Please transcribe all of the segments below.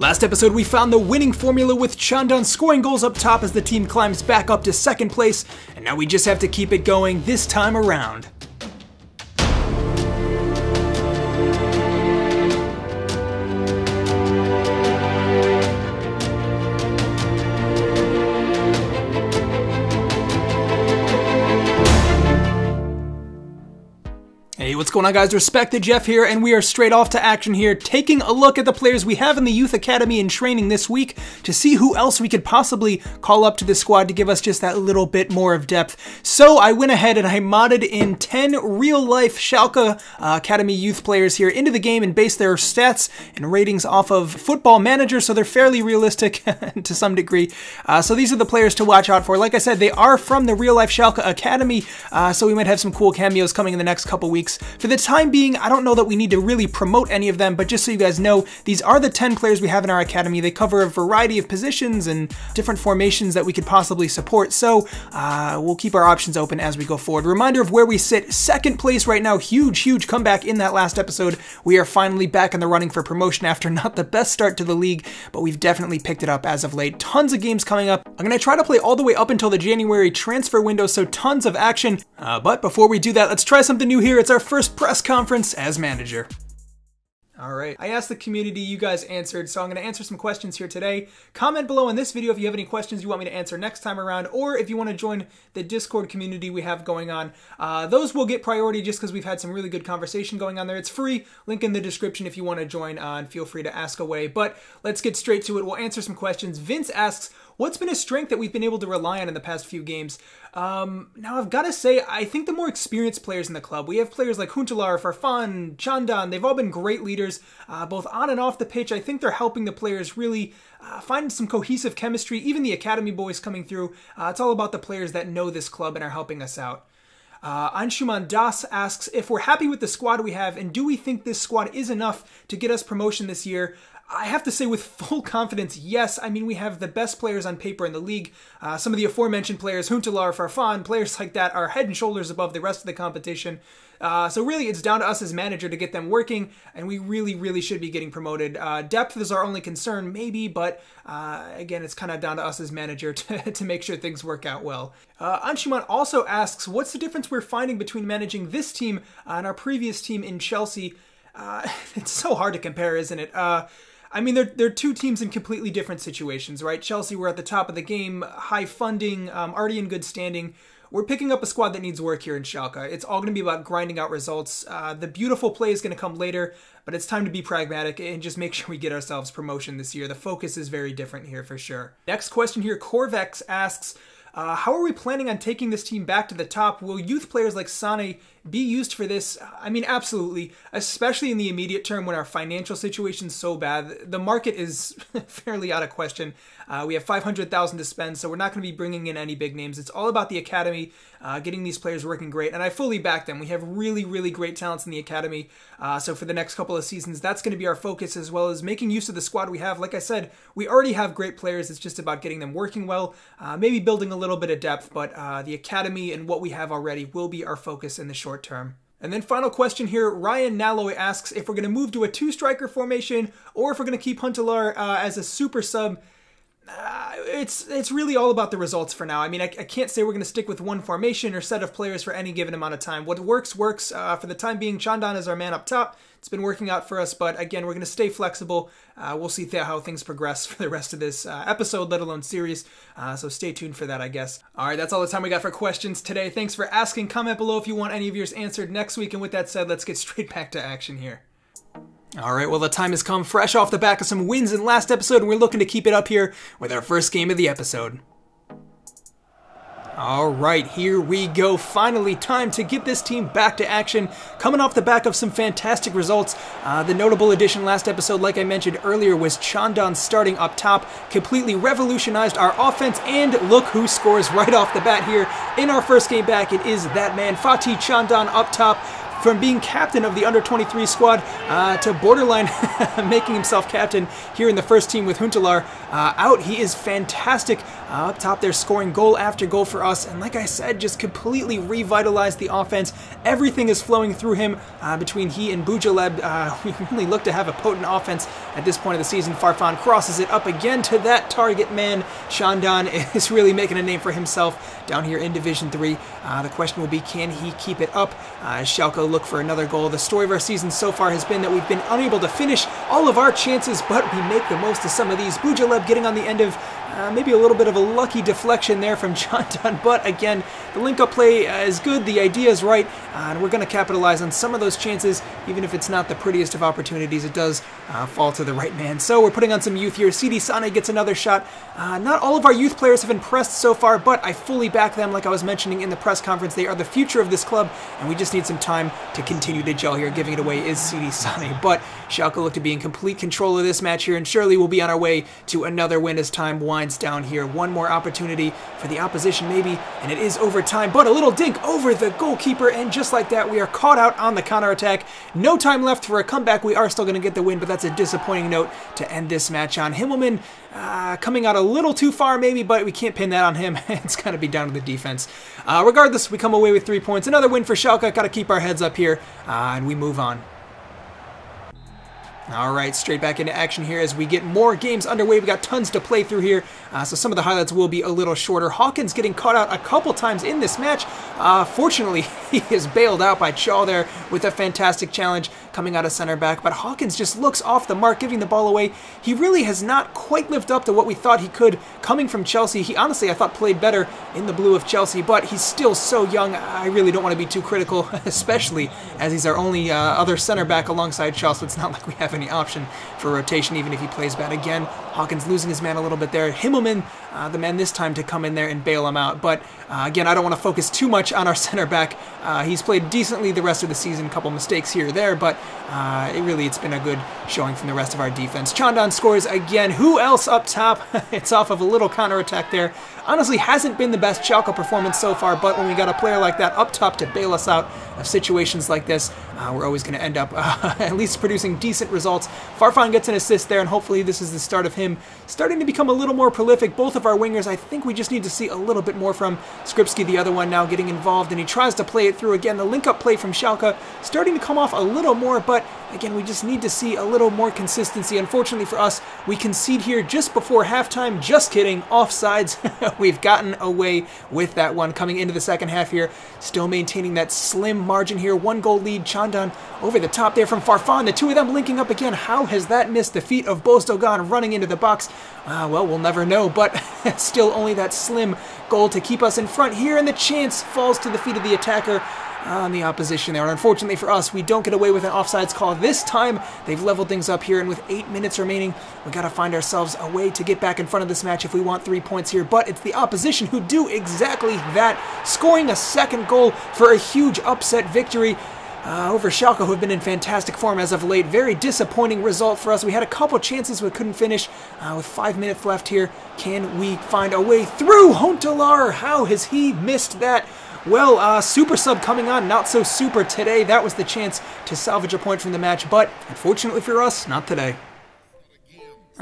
Last episode, we found the winning formula with Chandan scoring goals up top as the team climbs back up to second place, and now we just have to keep it going this time around. What's going on guys? Respect Respected Jeff here, and we are straight off to action here, taking a look at the players we have in the Youth Academy in training this week to see who else we could possibly call up to the squad to give us just that little bit more of depth. So I went ahead and I modded in 10 real-life Schalke uh, Academy youth players here into the game and based their stats and ratings off of Football Manager, so they're fairly realistic to some degree. Uh, so these are the players to watch out for. Like I said, they are from the real-life Schalke Academy, uh, so we might have some cool cameos coming in the next couple weeks. For the time being, I don't know that we need to really promote any of them, but just so you guys know, these are the 10 players we have in our academy. They cover a variety of positions and different formations that we could possibly support, so uh, we'll keep our options open as we go forward. Reminder of where we sit, second place right now, huge, huge comeback in that last episode. We are finally back in the running for promotion after not the best start to the league, but we've definitely picked it up as of late. Tons of games coming up. I'm going to try to play all the way up until the January transfer window, so tons of action. Uh, but before we do that, let's try something new here. It's our first press conference as manager. All right. I asked the community, you guys answered, so I'm going to answer some questions here today. Comment below in this video if you have any questions you want me to answer next time around, or if you want to join the Discord community we have going on. Uh, those will get priority just because we've had some really good conversation going on there. It's free. Link in the description if you want to join on. Feel free to ask away. But let's get straight to it. We'll answer some questions. Vince asks, What's been a strength that we've been able to rely on in the past few games? Um, now, I've got to say, I think the more experienced players in the club, we have players like Huntelaar, Farfan, Chandan, they've all been great leaders, uh, both on and off the pitch. I think they're helping the players really uh, find some cohesive chemistry. Even the academy boys coming through, uh, it's all about the players that know this club and are helping us out. Uh, Anshuman Das asks if we're happy with the squad we have and do we think this squad is enough to get us promotion this year? I have to say with full confidence, yes. I mean, we have the best players on paper in the league. Uh, some of the aforementioned players, Huntelaar, Farfan, players like that are head and shoulders above the rest of the competition. Uh, so really, it's down to us as manager to get them working, and we really, really should be getting promoted. Uh, depth is our only concern, maybe, but uh, again, it's kind of down to us as manager to, to make sure things work out well. Uh, Anshuman also asks, what's the difference we're finding between managing this team and our previous team in Chelsea? Uh, it's so hard to compare, isn't it? I mean, they're, they're two teams in completely different situations, right? Chelsea were at the top of the game, high funding, um, already in good standing. We're picking up a squad that needs work here in Schalke. It's all going to be about grinding out results. Uh, the beautiful play is going to come later, but it's time to be pragmatic and just make sure we get ourselves promotion this year. The focus is very different here for sure. Next question here, Corvex asks, uh, how are we planning on taking this team back to the top? Will youth players like Sane be used for this? I mean, absolutely, especially in the immediate term when our financial situation is so bad. The market is fairly out of question. Uh, we have 500,000 to spend, so we're not going to be bringing in any big names. It's all about the academy, uh, getting these players working great, and I fully back them. We have really, really great talents in the academy, uh, so for the next couple of seasons, that's going to be our focus as well as making use of the squad we have. Like I said, we already have great players. It's just about getting them working well, uh, maybe building a little bit of depth, but uh, the academy and what we have already will be our focus in the short term. And then final question here, Ryan Nalloy asks if we're going to move to a two-striker formation or if we're going to keep Huntelaar uh, as a super sub uh, it's it's really all about the results for now. I mean, I, I can't say we're going to stick with one formation or set of players for any given amount of time. What works, works. Uh, for the time being, Chandan is our man up top. It's been working out for us, but again, we're going to stay flexible. Uh, we'll see th- how things progress for the rest of this uh, episode, let alone series. Uh, so stay tuned for that, I guess. All right, that's all the time we got for questions today. Thanks for asking. Comment below if you want any of yours answered next week. And with that said, let's get straight back to action here. All right, well, the time has come fresh off the back of some wins in last episode, and we're looking to keep it up here with our first game of the episode. All right, here we go. Finally, time to get this team back to action. Coming off the back of some fantastic results. Uh, the notable addition last episode, like I mentioned earlier, was Chandan starting up top. Completely revolutionized our offense, and look who scores right off the bat here in our first game back. It is that man, Fatih Chandan up top. From being captain of the under 23 squad uh, to borderline making himself captain here in the first team with Huntelaar uh, out. He is fantastic uh, up top there, scoring goal after goal for us. And like I said, just completely revitalized the offense. Everything is flowing through him uh, between he and Boujellab. Uh, we really look to have a potent offense at this point of the season. Farfan crosses it up again to that target man. Chandan is really making a name for himself down here in Division 3. Uh, the question will be, can he keep it up? Uh, Schalke look for another goal. The story of our season so far has been that we've been unable to finish all of our chances, but we make the most of some of these. Boujellab getting on the end of uh, maybe a little bit of a lucky deflection there from John Dunn, but again, the link-up play uh, is good, the idea is right, uh, and we're going to capitalize on some of those chances, even if it's not the prettiest of opportunities, it does uh, fall to the right man. So we're putting on some youth here. CD Sane gets another shot. Uh, not all of our youth players have impressed so far, but I fully back them, like I was mentioning in the press conference. They are the future of this club, and we just need some time to continue to gel here. Giving it away is CD Sane, but Schalke look to be in complete control of this match here, and surely we'll be on our way to another win as time winds down here. One more opportunity for the opposition, maybe, and it is overtime, but a little dink over the goalkeeper, and just like that, we are caught out on the counterattack. No time left for a comeback. We are still going to get the win, but that's a disappointing note to end this match on. Himmelmann uh, coming out a little too far, maybe, but we can't pin that on him. it's going to be down to the defense. Uh, regardless, we come away with three points. Another win for Schalke. Got to keep our heads up here, uh, and we move on. All right, straight back into action here as we get more games underway. We got tons to play through here, uh, so some of the highlights will be a little shorter. Hawkins getting caught out a couple times in this match. Uh, fortunately, he is bailed out by Thiaw there with a fantastic challenge coming out of center back, but Hawkins just looks off the mark, giving the ball away. He really has not quite lived up to what we thought he could coming from Chelsea. He honestly, I thought, played better in the blue of Chelsea, but he's still so young. I really don't want to be too critical, especially as he's our only uh, other center back alongside Thiaw, so it's not like we have any option for rotation, even if he plays bad again. Hawkins losing his man a little bit there. Himmelmann, uh, the man this time to come in there and bail him out. But uh, again, I don't want to focus too much on our center back. Uh, he's played decently the rest of the season, a couple mistakes here or there, but uh, it really, it's been a good showing from the rest of our defense. Chandan scores again. Who else up top? it's off of a little counterattack there. Honestly, hasn't been the best Schalke performance so far, but when we got a player like that up top to bail us out of situations like this, uh, we're always going to end up uh, at least producing decent results. Farfan gets an assist there, and hopefully this is the start of him starting to become a little more prolific. Both of our wingers, I think we just need to see a little bit more from Skrzybski, the other one, now getting involved, and he tries to play it through again. The link-up play from Schalke starting to come off a little more, but again, we just need to see a little more consistency. Unfortunately for us, we concede here just before halftime. Just kidding, offsides. We've gotten away with that one coming into the second half here. Still maintaining that slim margin here. One goal lead. Chandan over the top there from Farfan. The two of them linking up again. How has that missed the feet of Bozdogan running into the box? Uh, well, we'll never know, but still only that slim goal to keep us in front here, and the chance falls to the feet of the attacker on the opposition there. And unfortunately for us, we don't get away with an offsides call this time. They've leveled things up here, and with eight minutes remaining, we got to find ourselves a way to get back in front of this match if we want three points here. But it's the opposition who do exactly that, scoring a second goal for a huge upset victory. Uh, over Schalke, who have been in fantastic form as of late. Very disappointing result for us. We had a couple chances we couldn't finish. Uh, with five minutes left here, can we find a way through Huntelaar? How has he missed that? Well, uh, super sub coming on, not so super today. That was the chance to salvage a point from the match, but unfortunately for us, not today.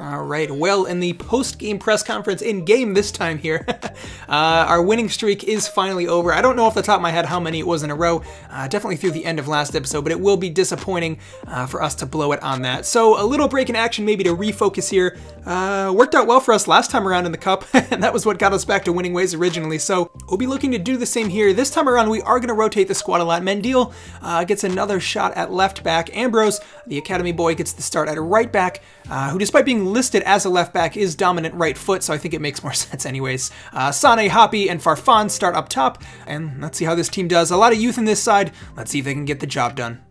All right, well, in the post-game press conference, in-game this time here, uh, our winning streak is finally over. I don't know off the top of my head how many it was in a row, uh, definitely through the end of last episode, but it will be disappointing uh, for us to blow it on that. So a little break in action maybe to refocus here. Uh, worked out well for us last time around in the Cup, and that was what got us back to winning ways originally, so we'll be looking to do the same here. This time around, we are going to rotate the squad a lot. Mendyl uh, gets another shot at left back. Ambrose, the academy boy, gets the start at right back, uh, who despite being listed as a left back is dominant right foot, so I think it makes more sense anyways. Uh, Sane, Hoppe, and Farfan start up top, and let's see how this team does. A lot of youth in this side. Let's see if they can get the job done.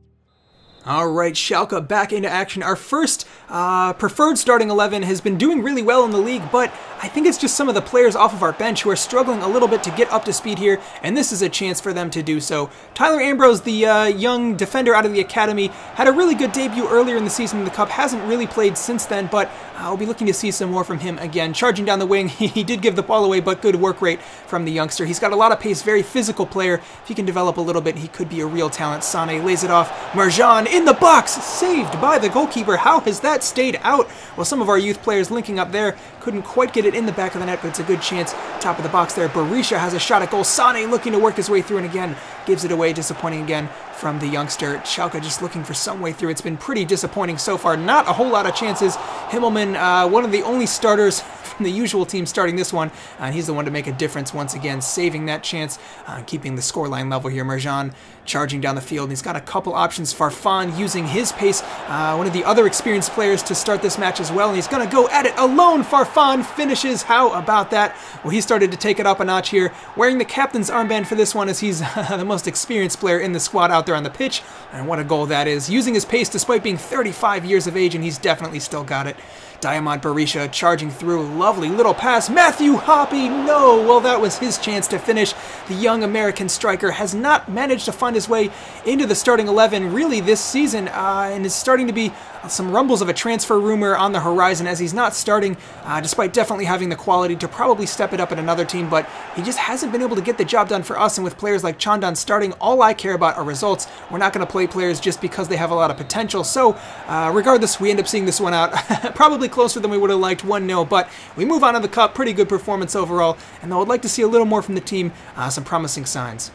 All right, Schalke back into action. Our first uh, preferred starting 11 has been doing really well in the league, but I think it's just some of the players off of our bench who are struggling a little bit to get up to speed here, and this is a chance for them to do so. Tyler Ambrose, the uh, young defender out of the academy, had a really good debut earlier in the season in the Cup, hasn't really played since then, but I'll be looking to see some more from him again. Charging down the wing, he did give the ball away, but good work rate from the youngster. He's got a lot of pace, very physical player. If he can develop a little bit, he could be a real talent. Sane lays it off. Marjan in the box, saved by the goalkeeper. How has that stayed out? Well, some of our youth players linking up there couldn't quite get it in the back of the net, but it's a good chance. Top of the box there. Barisha has a shot at goal. Sane looking to work his way through, and again, gives it away. Disappointing again from the youngster. Schalke just looking for some way through. It's been pretty disappointing so far. Not a whole lot of chances. Himmelmann, uh, one of the only starters the usual team starting this one, uh, and he's the one to make a difference once again, saving that chance, uh, keeping the scoreline level here. Marjan charging down the field, and he's got a couple options. Farfan using his pace, uh, one of the other experienced players to start this match as well, and he's going to go at it alone. Farfan finishes. How about that? Well, he started to take it up a notch here, wearing the captain's armband for this one as he's the most experienced player in the squad out there on the pitch, and what a goal that is. Using his pace despite being 35 years of age, and he's definitely still got it. Diamond Barisha charging through. Lovely little pass. Matthew Hoppe, no! Well, that was his chance to finish. The young American striker has not managed to find his way into the starting 11 really this season uh, and is starting to be some rumbles of a transfer rumor on the horizon as he's not starting, uh, despite definitely having the quality to probably step it up in another team, but he just hasn't been able to get the job done for us, and with players like Chandan starting, all I care about are results. We're not going to play players just because they have a lot of potential, so uh, regardless, we end up seeing this one out probably closer than we would have liked, 1-0, but we move on to the Cup, pretty good performance overall, and though I'd like to see a little more from the team, uh, some promising signs.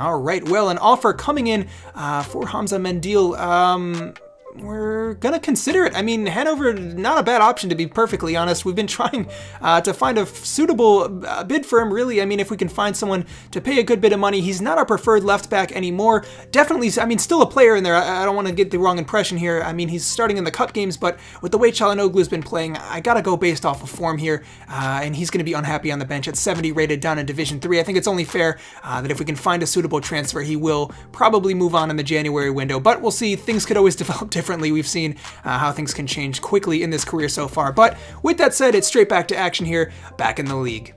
All right, well, an offer coming in uh, for Hamza Mendyl. Um, we're gonna consider it. I mean, Hanover, not a bad option to be perfectly honest. We've been trying uh, to find a suitable uh, bid for him, really. I mean, if we can find someone to pay a good bit of money, he's not our preferred left back anymore. Definitely, I mean, still a player in there. I, I don't want to get the wrong impression here. I mean, he's starting in the cup games, but with the way Calhanoglu's been playing, I gotta go based off of form here, uh, and he's gonna be unhappy on the bench at 70 rated down in Division 3. I think it's only fair uh, that if we can find a suitable transfer, he will probably move on in the January window, but we'll see. Things could always develop differently. We've seen uh, how things can change quickly in this career so far. But with that said, it's straight back to action here, back in the league.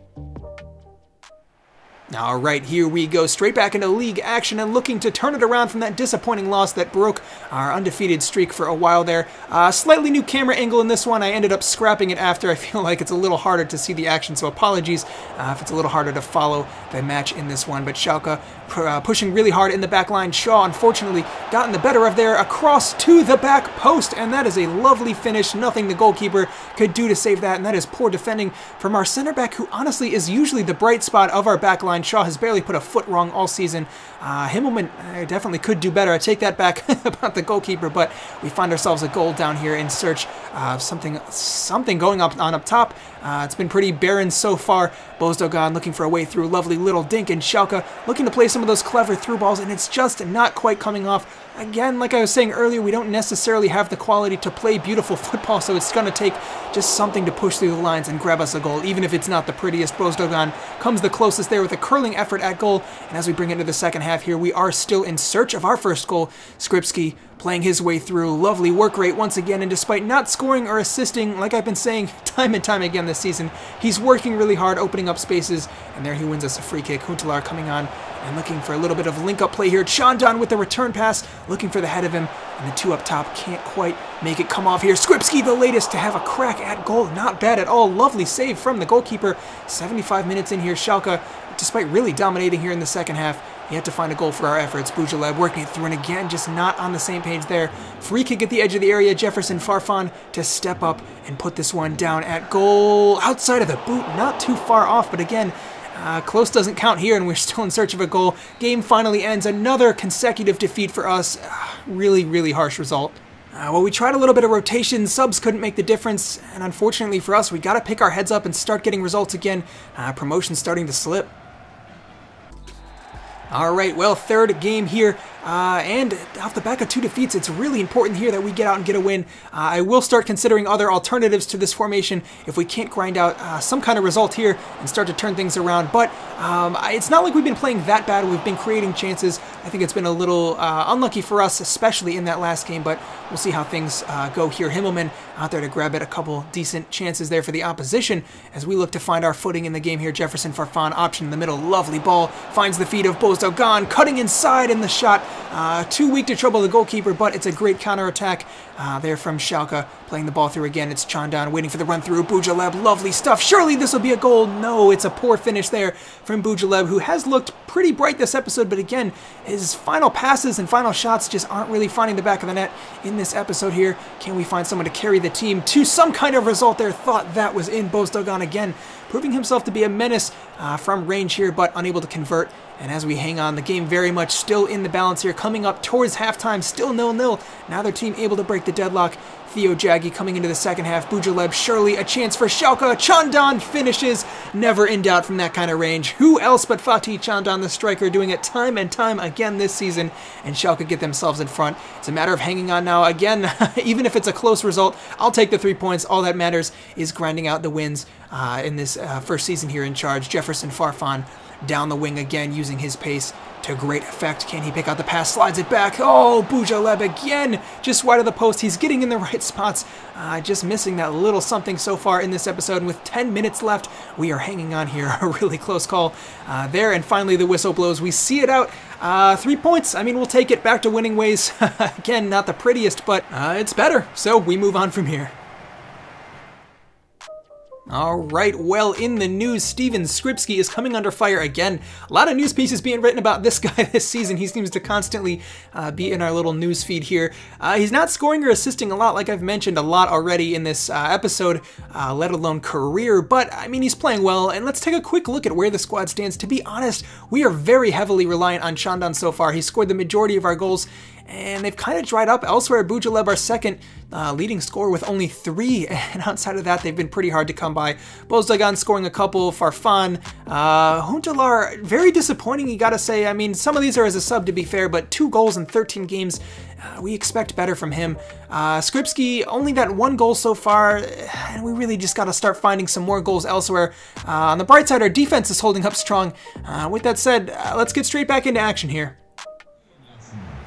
All right, here we go, straight back into league action and looking to turn it around from that disappointing loss that broke our undefeated streak for a while there. Uh, slightly new camera angle in this one. I ended up scrapping it after. I feel like it's a little harder to see the action, so apologies uh, if it's a little harder to follow the match in this one. But Schalke uh, pushing really hard in the back line. Thiaw, unfortunately, gotten the better of there across to the back post, and that is a lovely finish. Nothing the goalkeeper could do to save that, and that is poor defending from our center back, who honestly is usually the bright spot of our back line. Thiaw has barely put a foot wrong all season. Uh, Himmelmann uh, definitely could do better. I take that back about the goalkeeper, but we find ourselves a goal down here in search of something something going up on up top. Uh, it's been pretty barren so far. Bozdogan looking for a way through. Lovely little dink, and Schalke looking to play some of those clever through balls, and it's just not quite coming off. Again, like I was saying earlier, we don't necessarily have the quality to play beautiful football, so it's going to take just something to push through the lines and grab us a goal, even if it's not the prettiest. Bozdogan comes the closest there with a curling effort at goal, and as we bring into the second half here, we are still in search of our first goal. Skrzybski playing his way through. Lovely work rate once again, and despite not scoring or assisting, like I've been saying time and time again this season, he's working really hard, opening up spaces, and there he wins us a free kick. Huntelaar coming on and looking for a little bit of link-up play here. Chandan with the return pass, looking for the head of him, and the two up top can't quite make it come off here. Skrzybski, the latest to have a crack at goal. Not bad at all. Lovely save from the goalkeeper. 75 minutes in here. Schalke, despite really dominating here in the second half, had to find a goal for our efforts. Boujellab working it through, and again, just not on the same page there. Free kick at the edge of the area. Jefferson Farfan to step up and put this one down at goal. Outside of the boot, not too far off, but again, uh, close doesn't count here, and we're still in search of a goal. Game finally ends. Another consecutive defeat for us. Uh, really, really harsh result. Uh, well, we tried a little bit of rotation. Subs couldn't make the difference, and unfortunately for us, we got to pick our heads up and start getting results again. Uh, promotion starting to slip. All right, well, third game here Uh, and off the back of two defeats, it's really important here that we get out and get a win. Uh, I will start considering other alternatives to this formation if we can't grind out uh, some kind of result here and start to turn things around. But um, it's not like we've been playing that bad. We've been creating chances. I think it's been a little uh, unlucky for us, especially in that last game, but we'll see how things uh, go here. Himmelmann out there to grab it, a couple decent chances there for the opposition as we look to find our footing in the game here. Jefferson Farfan option in the middle, lovely ball, finds the feet of Bozdogan, cutting inside in the shot. Uh, too weak to trouble the goalkeeper, but it's a great counterattack uh, there from Schalke. Playing the ball through again, it's Chandan waiting for the run through. Boujellab, lovely stuff. Surely this will be a goal. No, it's a poor finish there from Boujellab, who has looked pretty bright this episode, but again, his final passes and final shots just aren't really finding the back of the net in this episode here. Can we find someone to carry the team to some kind of result there? Thought that was in Bozdogan again, proving himself to be a menace uh, from range here, but unable to convert. And as we hang on, the game very much still in the balance here, coming up towards halftime, still nil-nil. Now their team able to break the deadlock. Theo Jaggi coming into the second half. Boujellab surely a chance for Schalke. Chandan finishes. Never in doubt from that kind of range. Who else but Fatih Chandan, the striker, doing it time and time again this season. And Schalke get themselves in front. It's a matter of hanging on now. Again, even if it's a close result, I'll take the three points. All that matters is grinding out the wins uh, in this uh, first season here in charge. Jefferson Farfan down the wing again using his pace to great effect. Can he pick out the pass? Slides it back. Oh, Boujellab again, just wide of the post. He's getting in the right spots. Uh, just missing that little something so far in this episode. And with 10 minutes left, we are hanging on here. A really close call uh, there. And finally, the whistle blows. We see it out. Uh, three points. I mean, we'll take it back to winning ways. again, not the prettiest, but uh, it's better. So we move on from here. All right, well, in the news, Steven Skrzybski is coming under fire again. A lot of news pieces being written about this guy this season. He seems to constantly uh, be in our little news feed here. Uh, he's not scoring or assisting a lot, like I've mentioned a lot already in this uh, episode, uh, let alone career, but I mean, he's playing well. And let's take a quick look at where the squad stands. To be honest, we are very heavily reliant on Chandan so far. He scored the majority of our goals and they've kind of dried up elsewhere. Boujellab, our second uh, leading scorer with only three, and outside of that, they've been pretty hard to come by. Bozdogan scoring a couple, Farfan, uh, Huntelaar, very disappointing, you gotta say. I mean, some of these are as a sub to be fair, but two goals in 13 games, uh, we expect better from him. Uh, Skrzybski, only got one goal so far, and we really just gotta start finding some more goals elsewhere. Uh, on the bright side, our defense is holding up strong. Uh, with that said, uh, let's get straight back into action here.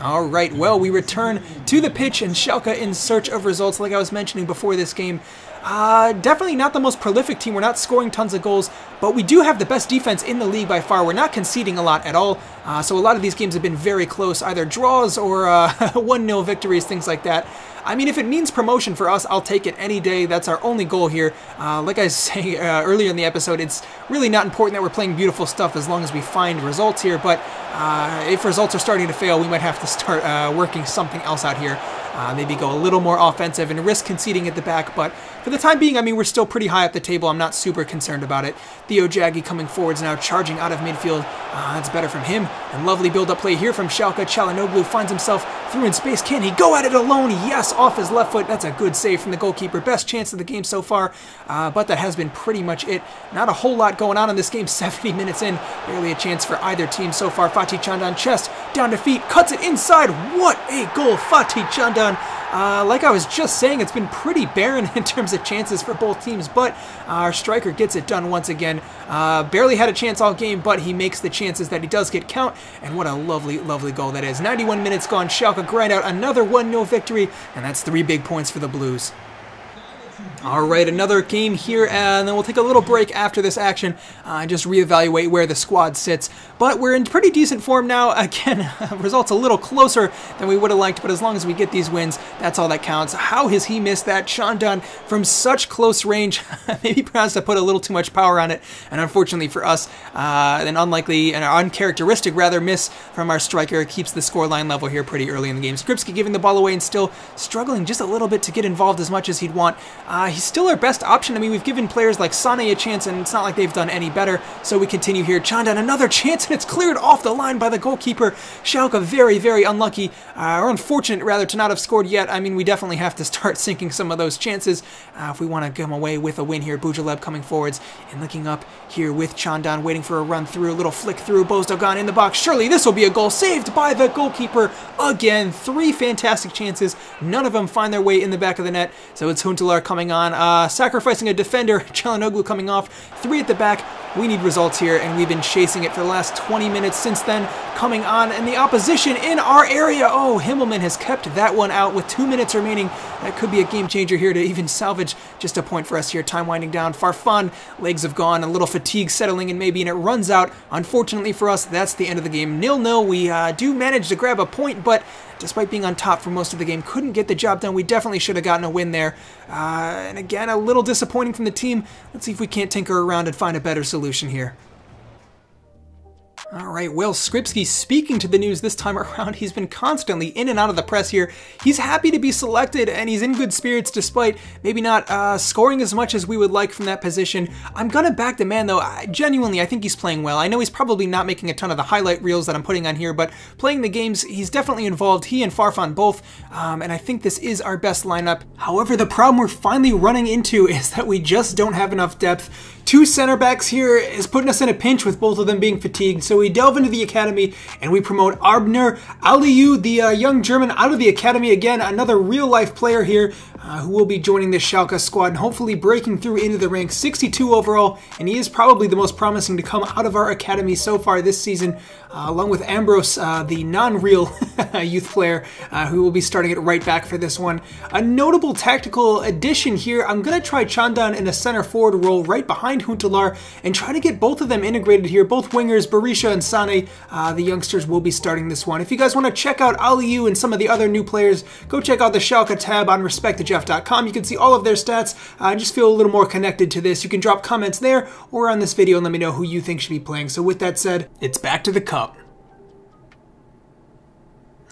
All right, well, we return to the pitch and Schalke in search of results, like I was mentioning before this game. Uh, definitely not the most prolific team. We're not scoring tons of goals, but we do have the best defense in the league by far. We're not conceding a lot at all, uh, so a lot of these games have been very close, either draws or 1-0 uh, victories, things like that. I mean, if it means promotion for us, I'll take it any day. That's our only goal here. Uh, like I was saying uh, earlier in the episode, it's really not important that we're playing beautiful stuff as long as we find results here, but uh, if results are starting to fail, we might have to start uh, working something else out here. Uh, maybe go a little more offensive and risk conceding at the back, but for the time being, I mean, we're still pretty high up the table. I'm not super concerned about it. Theo Jaggi coming forwards now, charging out of midfield. Uh, that's better from him. And lovely build-up play here from Schalke. Calhanoglu finds himself through in space. Can he go at it alone? Yes, off his left foot. That's a good save from the goalkeeper. Best chance of the game so far, uh, but that has been pretty much it. Not a whole lot going on in this game. 70 minutes in, barely a chance for either team so far. Fatih Chandan chest, down to feet, cuts it inside. What a goal, Fatih Chandan. Uh, like I was just saying, it's been pretty barren in terms of chances for both teams, but our striker gets it done once again. Uh, barely had a chance all game, but he makes the chances that he does get count, and what a lovely, lovely goal that is. 91 minutes gone, Schalke grind out another 1-0 victory, and that's three big points for the Blues. All right, another game here, and then we'll take a little break after this action, uh, just reevaluate where the squad sits. But we're in pretty decent form now. Again, results a little closer than we would have liked, but as long as we get these wins, that's all that counts. How has he missed that? Chandan from such close range, maybe perhaps I put a little too much power on it, and unfortunately for us, uh, an unlikely and uncharacteristic rather miss from our striker keeps the scoreline level here pretty early in the game. Skrzybski giving the ball away and still struggling just a little bit to get involved as much as he'd want. Uh, uh, he's still our best option. I mean, we've given players like Sane a chance, and it's not like they've done any better. So we continue here. Chandan, another chance, and it's cleared off the line by the goalkeeper. Schalke, very, very unlucky, uh, or unfortunate rather, to not have scored yet. I mean, we definitely have to start sinking some of those chances uh, if we want to come away with a win here. Boujellab coming forwards and looking up here with Chandan, waiting for a run through, a little flick through. Bozdogan in the box. Surely this will be a goal saved by the goalkeeper again. Three fantastic chances. None of them find their way in the back of the net. So it's Huntelaar coming on, uh, sacrificing a defender. Calhanoglu coming off. Three at the back. We need results here, and we've been chasing it for the last 20 minutes since then. Coming on, and the opposition in our area. Oh, Himmelmann has kept that one out with two minutes remaining. That could be a game changer here to even salvage just a point for us here. Time winding down. Farfan, legs have gone, a little fatigue settling in maybe, and it runs out. Unfortunately for us, that's the end of the game. Nil-nil. We uh, do manage to grab a point, but despite being on top for most of the game, couldn't get the job done. We definitely should have gotten a win there. Uh, and again, a little disappointing from the team. Let's see if we can't tinker around and find a better solution here. All right, Will Skrzybski speaking to the news this time around. He's been constantly in and out of the press here. He's happy to be selected and he's in good spirits despite maybe not uh, scoring as much as we would like from that position. I'm gonna back the man though. I, genuinely, I think he's playing well. I know he's probably not making a ton of the highlight reels that I'm putting on here, but playing the games, he's definitely involved. He and Farfan both, um, and I think this is our best lineup. However, the problem we're finally running into is that we just don't have enough depth Two center backs here is putting us in a pinch with both of them being fatigued. So we delve into the academy and we promote Arbner Aliyu, the uh, young German out of the academy again, another real life player here uh, who will be joining the Schalke squad and hopefully breaking through into the ranks. 62 overall, and he is probably the most promising to come out of our academy so far this season, uh, along with Ambrose, uh, the non-real youth player, uh, who will be starting at right back for this one. A notable tactical addition here, I'm going to try Chandan in a center forward role right behind Huntelaar and try to get both of them integrated here. Both wingers, Berisha and Sane, uh, the youngsters will be starting this one. If you guys want to check out Aliyu and some of the other new players, go check out the Schalke tab on Respect the you can see all of their stats uh, just feel a little more connected to this. You can drop comments there or on this video and let me know who you think should be playing. So with that said, it's back to the cup.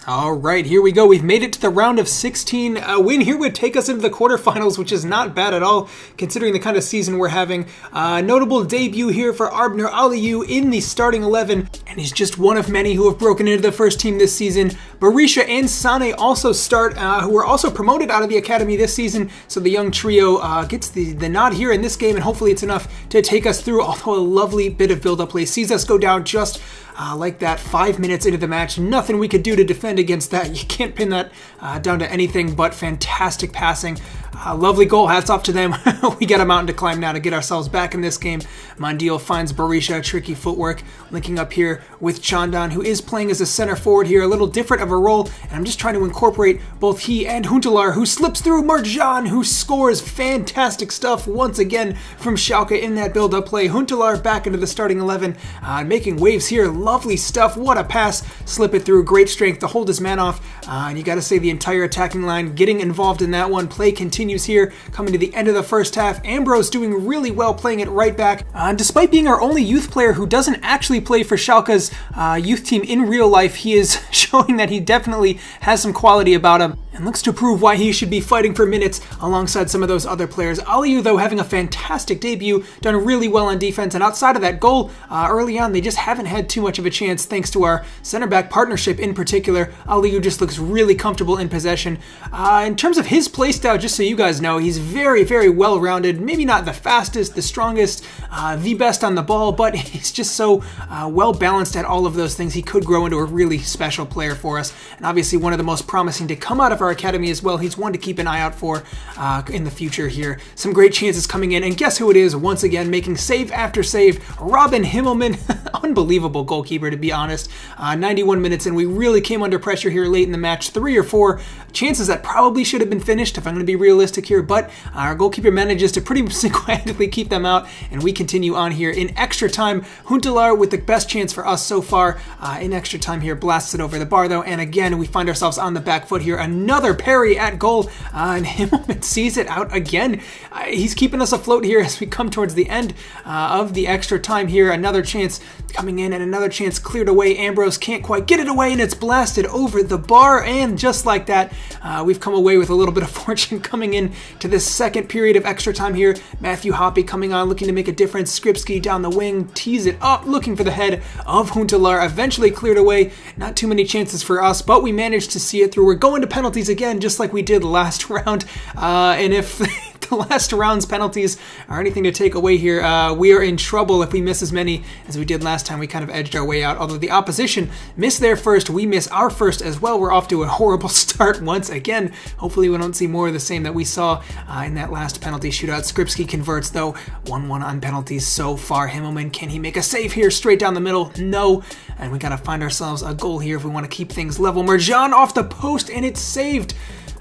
All right, here we go. We've made it to the round of 16. A win here would take us into the quarterfinals, which is not bad at all, considering the kind of season we're having. Uh, notable debut here for Arbner Aliyu in the starting 11, and he's just one of many who have broken into the first team this season. Berisha and Sane also start, uh, who were also promoted out of the academy this season, so the young trio uh, gets the, the nod here in this game, and hopefully it's enough to take us through, although a lovely bit of build-up play sees us go down just uh, like that five minutes into the match. Nothing we could do to defend against that. You can't pin that uh, down to anything but fantastic passing. Uh, lovely goal. Hats off to them. we got a mountain to climb now to get ourselves back in this game. Mondial finds Berisha, tricky footwork, linking up here with Chandan, who is playing as a center forward here, a little different of a role. And I'm just trying to incorporate both he and Huntelaar, who slips through Marjan, who scores fantastic stuff once again from Schalke in that build-up play. Huntelaar back into the starting 11, uh, making waves here. Lovely stuff. What a pass. Slip it through. Great strength to hold his man off. Uh, and you got to say the entire attacking line getting involved in that one. Play continues continues here, coming to the end of the first half. Ambrose doing really well playing it right back. Uh, despite being our only youth player who doesn't actually play for Schalke's uh, youth team in real life, he is showing that he definitely has some quality about him and looks to prove why he should be fighting for minutes alongside some of those other players. Aliyu, though, having a fantastic debut, done really well on defense, and outside of that goal uh, early on, they just haven't had too much of a chance thanks to our center back partnership in particular. Aliyu just looks really comfortable in possession. Uh, in terms of his playstyle, just so you guys know, he's very, very well rounded. Maybe not the fastest, the strongest, uh, the best on the ball, but he's just so uh, well balanced at all of those things. He could grow into a really special player for us, and obviously one of the most promising to come out of academy as well. He's one to keep an eye out for uh, in the future here. Some great chances coming in, and guess who it is once again, making save after save. Robin Himmelmann, unbelievable goalkeeper to be honest. Uh, 91 minutes, and we really came under pressure here late in the match. Three or four chances that probably should have been finished if I'm going to be realistic here, but our goalkeeper manages to pretty single-handedly keep them out, and we continue on here in extra time. Huntelaar with the best chance for us so far uh, in extra time here, blasts it over the bar though, and again we find ourselves on the back foot here. Another another parry at goal, uh, and Himmelmann sees it out again. Uh, he's keeping us afloat here as we come towards the end uh, of the extra time here. Another chance coming in and another chance cleared away. Ambrose can't quite get it away and it's blasted over the bar. And just like that, uh, we've come away with a little bit of fortune coming in to this second period of extra time here. Matthew Hoppe coming on, looking to make a difference. Skrzybski down the wing, tees it up, looking for the head of Huntelaar. Eventually cleared away. Not too many chances for us, but we managed to see it through. We're going to penalties again, just like we did last round. Uh, and if the last round's penalties are anything to take away here, uh, we are in trouble if we miss as many as we did last time. We kind of edged our way out. Although the opposition missed their first, we miss our first as well. We're off to a horrible start once again. Hopefully we don't see more of the same that we saw uh, in that last penalty shootout. Skrzybski converts though, 1-1 on penalties so far. Himmelmann, can he make a save here straight down the middle? No. And we gotta find ourselves a goal here if we want to keep things level. Merjan off the post and it's saved.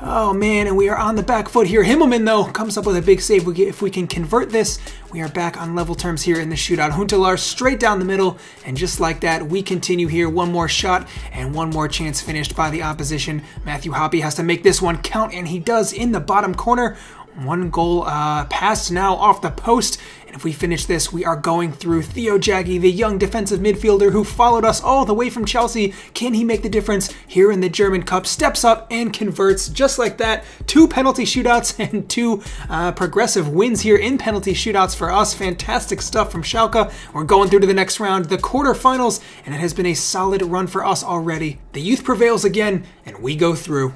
Oh man, and we are on the back foot here. Himmelmann, though, comes up with a big save. if we can convert this, we are back on level terms here in the shootout. Huntelaar straight down the middle, and just like that, we continue here. One more shot and one more chance finished by the opposition. Matthew Hoppe has to make this one count, and he does in the bottom corner. One goal uh, passed now off the post. And if we finish this, we are going through Theo Jaggi, the young defensive midfielder who followed us all the way from Chelsea. Can he make the difference here in the German Cup? Steps up and converts just like that. Two penalty shootouts and two uh, progressive wins here in penalty shootouts for us. Fantastic stuff from Schalke. We're going through to the next round, the quarterfinals, and it has been a solid run for us already. The youth prevails again, and we go through.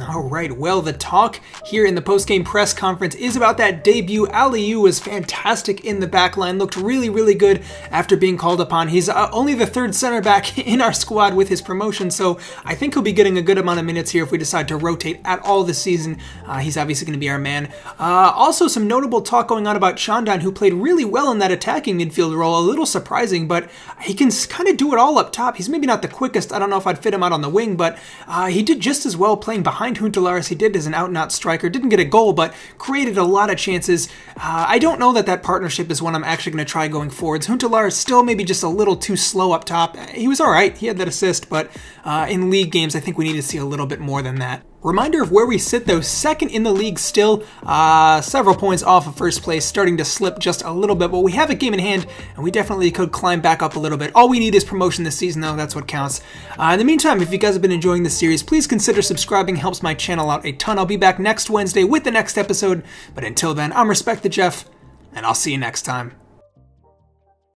All right, well, the talk here in the post-game press conference is about that debut. Aliou was fantastic in the back line, looked really, really good after being called upon. He's uh, only the third center back in our squad with his promotion, so I think he'll be getting a good amount of minutes here if we decide to rotate at all this season. Uh, he's obviously going to be our man. Uh, also, some notable talk going on about Chandan, who played really well in that attacking midfield role. A little surprising, but he can kind of do it all up top. He's maybe not the quickest. I don't know if I'd fit him out on the wing, but uh, he did just as well playing behind behind Huntelaar as he did as an out-and-out striker. Didn't get a goal, but created a lot of chances. Uh, I don't know that that partnership is one I'm actually going to try going forwards. Huntelaar is still maybe just a little too slow up top. He was all right. He had that assist, but uh, in league games, I think we need to see a little bit more than that. Reminder of where we sit though, second in the league still, uh, several points off of first place, starting to slip just a little bit, but we have a game in hand, and we definitely could climb back up a little bit. All we need is promotion this season though, that's what counts. Uh, in the meantime, if you guys have been enjoying this series, please consider subscribing, helps my channel out a ton. I'll be back next Wednesday with the next episode, but until then, I'm Respect the Jeff, and I'll see you next time.